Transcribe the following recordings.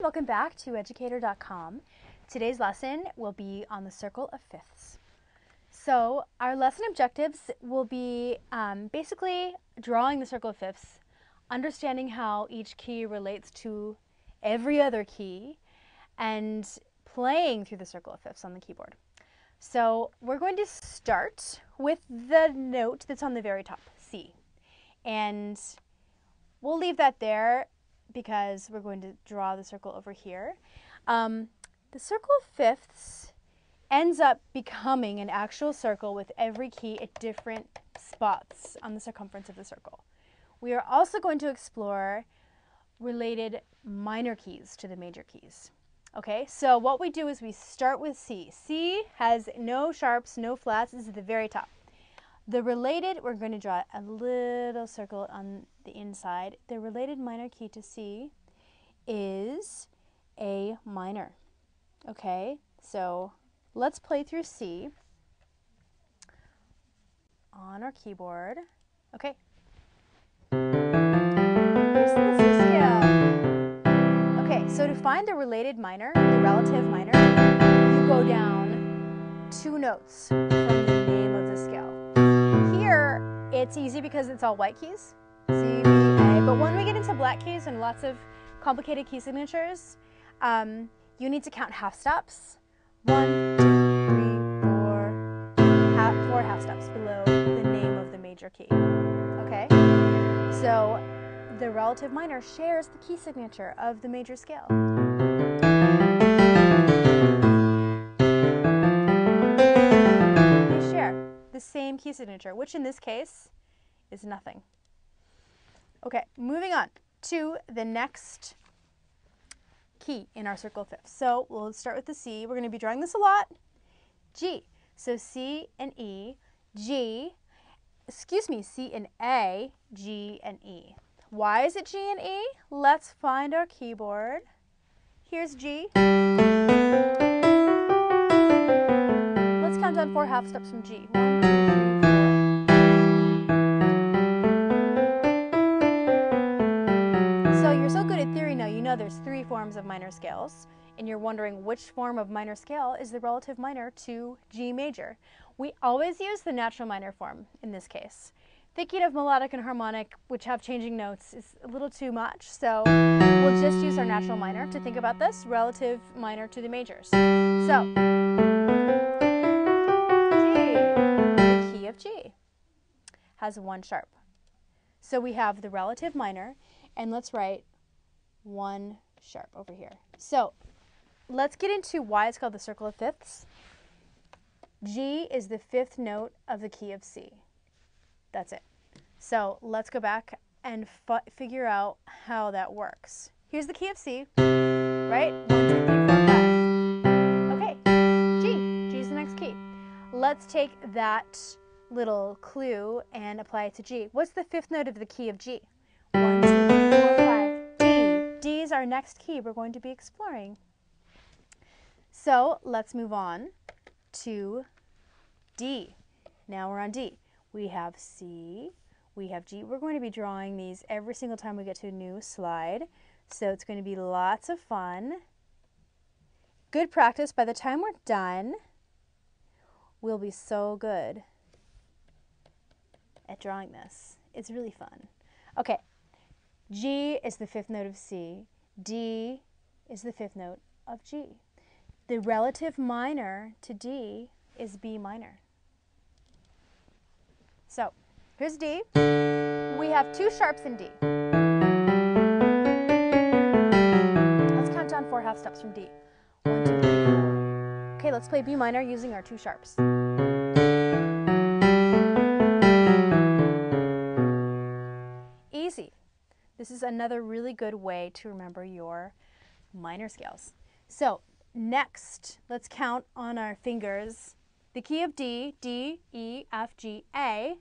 Welcome back to educator.com. Today's lesson will be on the circle of fifths. So, our lesson objectives will be um, basically drawing the circle of fifths, understanding how each key relates to every other key, and playing through the circle of fifths on the keyboard. So, we're going to start with the note that's on the very top, C. And we'll leave that there because we're going to draw the circle over here. Um, the circle of fifths ends up becoming an actual circle with every key at different spots on the circumference of the circle. We are also going to explore related minor keys to the major keys. Okay, so what we do is we start with C. C has no sharps, no flats, this is the very top. The related, we're going to draw a little circle on the inside. The related minor key to C is A minor. Okay, so let's play through C on our keyboard. Okay. Okay, so to find the related minor, the relative minor, you go down two notes from it's easy because it's all white keys, C, B, A. But when we get into black keys and lots of complicated key signatures, um, you need to count half steps. One, two, three, four, half, four half steps below the name of the major key. Okay? So the relative minor shares the key signature of the major scale. Key signature, which in this case is nothing. Okay, moving on to the next key in our circle of fifths. So we'll start with the C. We're going to be drawing this a lot. G. So C and E, G, excuse me, C and A, G and E. Why is it G and E? Let's find our keyboard. Here's G. Let's count down four half steps from G. One, two, three, forms of minor scales, and you're wondering which form of minor scale is the relative minor to G major. We always use the natural minor form in this case. Thinking of melodic and harmonic, which have changing notes, is a little too much, so we'll just use our natural minor to think about this, relative minor to the majors. So, G, the key of G, has one sharp. So we have the relative minor, and let's write one sharp over here. So let's get into why it's called the circle of fifths. G is the fifth note of the key of C. That's it. So let's go back and figure out how that works. Here's the key of C, right? Okay, G. G is the next key. Let's take that little clue and apply it to G. What's the fifth note of the key of G? One, two, our next key we're going to be exploring. So let's move on to D. Now we're on D. We have C, we have G. We're going to be drawing these every single time we get to a new slide. So it's going to be lots of fun. Good practice. By the time we're done, we'll be so good at drawing this. It's really fun. Okay, G is the fifth note of C. D is the fifth note of G. The relative minor to D is B minor. So here's D. We have two sharps in D. Let's count down four half steps from D. Okay, let's play B minor using our two sharps. This is another really good way to remember your minor scales. So next, let's count on our fingers. The key of D, D, E, F, G, A.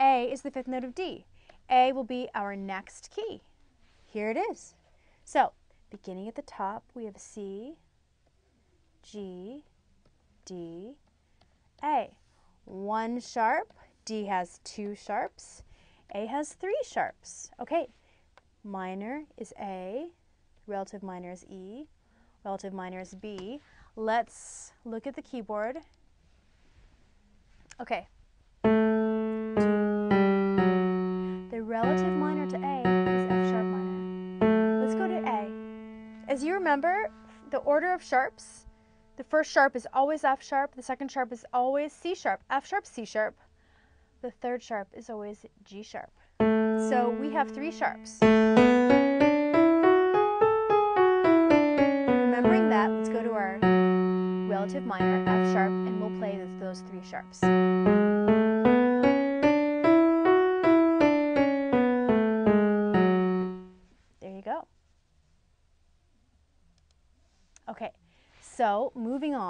A is the fifth note of D. A will be our next key. Here it is. So beginning at the top, we have C, G, D, A. One sharp, D has two sharps, A has three sharps. Okay, minor is A, relative minor is E, relative minor is B. Let's look at the keyboard. Okay. The relative minor to A is F sharp minor. Let's go to A. As you remember, the order of sharps, the first sharp is always F sharp, the second sharp is always C sharp, F sharp, C sharp. The third sharp is always G sharp. So we have three sharps. Remembering that, let's go to our relative minor, F sharp, and we'll play those three sharps. There you go. Okay, so moving on.